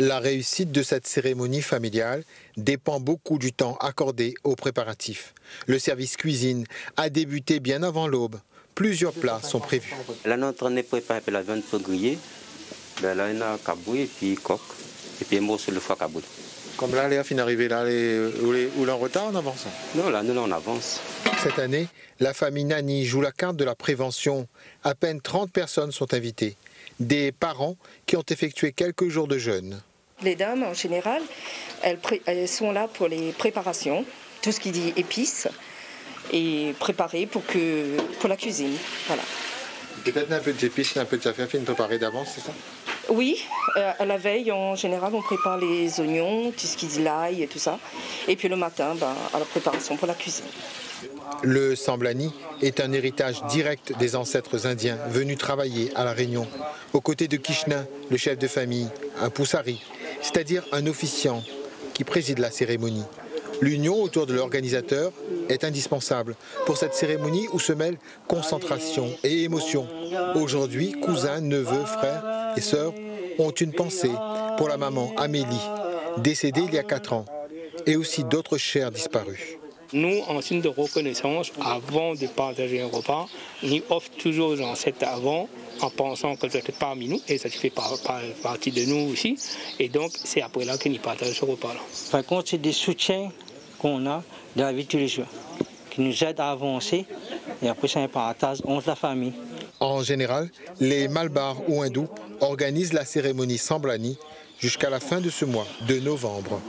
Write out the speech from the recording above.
La réussite de cette cérémonie familiale dépend beaucoup du temps accordé aux préparatifs. Le service cuisine a débuté bien avant l'aube. Plusieurs plats sont prévus. Là, notre est préparé la viande pour griller. Ben là, y a cabouille et puis coq. Et puis un morceau de foie cabouille. Comme là, les fin arrivés là, les, ou, les, ou en retard, en avance Non, là, nous, là, on avance. Cette année, la famille Nani joue la carte de la prévention. À peine 30 personnes sont invitées. Des parents qui ont effectué quelques jours de jeûne. Les dames, en général, elles, sont là pour les préparations, tout ce qui dit épices, et préparer pour, que, pour la cuisine. Voilà. Peut-être un peu d'épices, un peu de saffafine préparé d'avance, c'est ça? Oui, euh, à la veille, en général, on prépare les oignons, tout ce qui dit l'ail et tout ça. Et puis le matin, ben, à la préparation pour la cuisine. Le Samblani est un héritage direct des ancêtres indiens venus travailler à La Réunion, aux côtés de Kishna, le chef de famille, un poussari, c'est-à-dire un officiant qui préside la cérémonie. L'union autour de l'organisateur est indispensable pour cette cérémonie où se mêlent concentration et émotion. Aujourd'hui, cousins, neveux, frères et sœurs ont une pensée pour la maman Amélie, décédée il y a 4 ans, et aussi d'autres chers disparus. Nous, en signe de reconnaissance, avant de partager un repas, nous offrons toujours aux ancêtres avant en pensant que ça fait parmi nous et ça fait partie de nous aussi. Et donc, c'est après là que nous partageons ce repas-là. Par contre, c'est des soutiens qu'on a de la vie de tous les jours qui nous aident à avancer et après, c'est un partage entre la famille. En général, les Malbars ou hindous organisent la cérémonie Samblani jusqu'à la fin de ce mois de novembre.